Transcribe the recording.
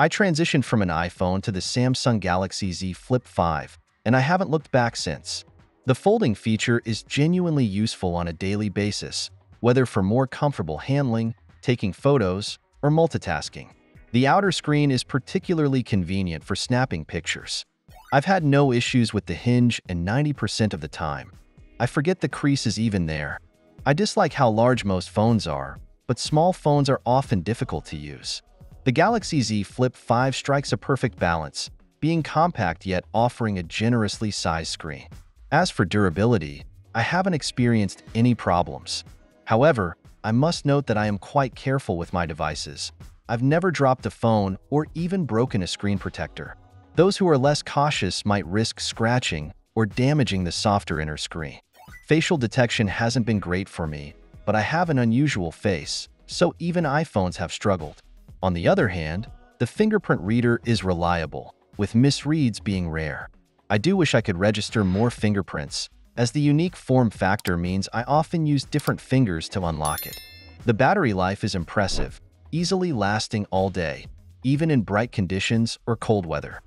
I transitioned from an iPhone to the Samsung Galaxy Z Flip 5, and I haven't looked back since. The folding feature is genuinely useful on a daily basis, whether for more comfortable handling, taking photos, or multitasking. The outer screen is particularly convenient for snapping pictures. I've had no issues with the hinge and 90% of the time. I forget the crease is even there. I dislike how large most phones are, but small phones are often difficult to use. The Galaxy Z Flip 5 strikes a perfect balance, being compact yet offering a generously sized screen. As for durability, I haven't experienced any problems. However, I must note that I am quite careful with my devices. I've never dropped a phone or even broken a screen protector. Those who are less cautious might risk scratching or damaging the softer inner screen. Facial detection hasn't been great for me, but I have an unusual face, so even iPhones have struggled. On the other hand, the fingerprint reader is reliable, with misreads being rare. I do wish I could register more fingerprints, as the unique form factor means I often use different fingers to unlock it. The battery life is impressive, easily lasting all day, even in bright conditions or cold weather.